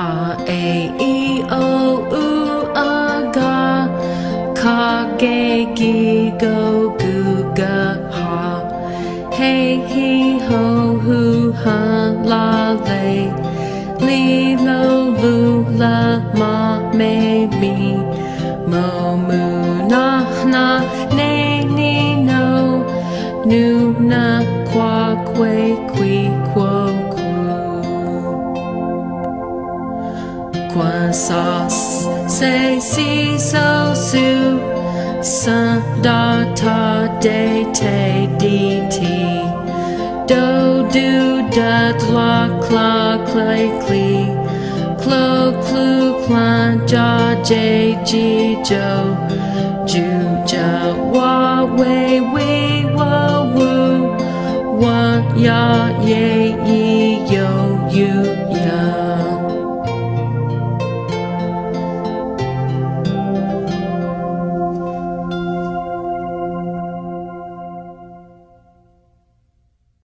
R A E O U A Ga Ka Ge Gi Go Gu Ga Ha Hey He Ho Hu Ha La Le Li Lo Lu La Ma Me Mi Mo Mu Na Na Ne Ni No Nu Na Qua Que Qui Qui Quan sauce. se si so su sa da ta de te di ti do do da la cla clay cli clo clu clan ja j g jo ju ja wa wei wei wo woo wa ya